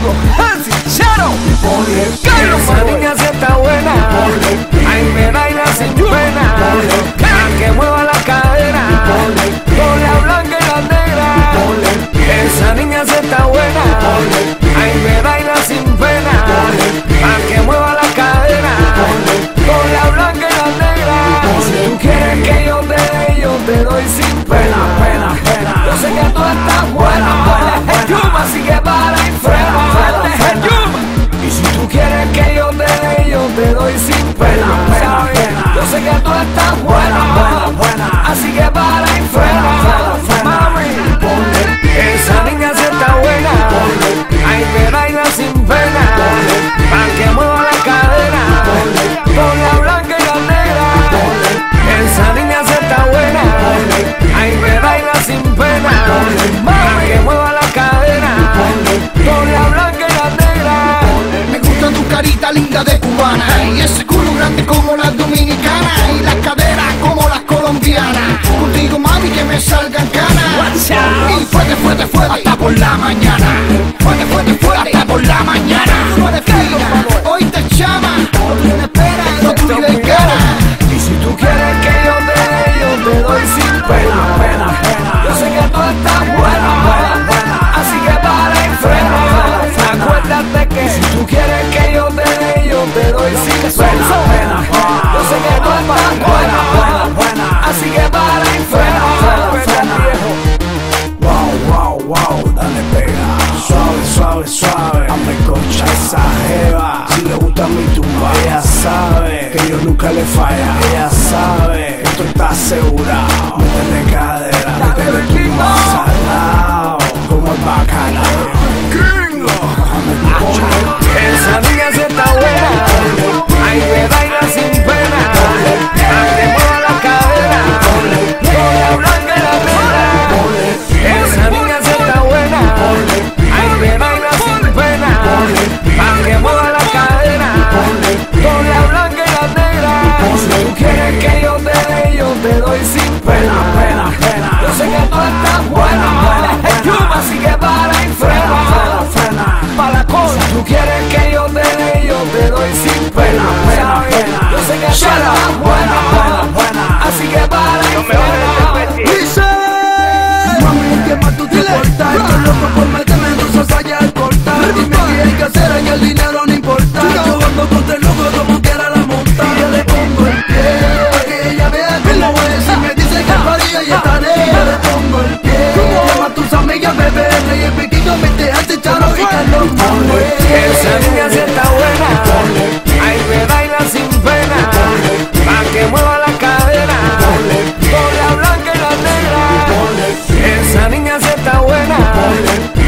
digo, Hansi, Shadow, esa niña si está buena, ay me baila sin pena, que mueva la cadera, con la blanca y la negra, esa niña si está buena, ay me baila sin pena, que mueva la cadera, con la blanca y la negra, si tú quieres que yo te dé, yo te doy sin quieres que yo te dé, yo te doy sin pena. pena, pena. Yo sé que tú estás buena. la mañana. suave, suave. Concha esa jeva. Si le gusta mi tumba, ella sabe que yo nunca le falla. Ella sabe y. Esa niña se está buena, ahí me baila sin pena, pa' que mueva la cadera, con la blanca y la negra. Esa niña se está buena.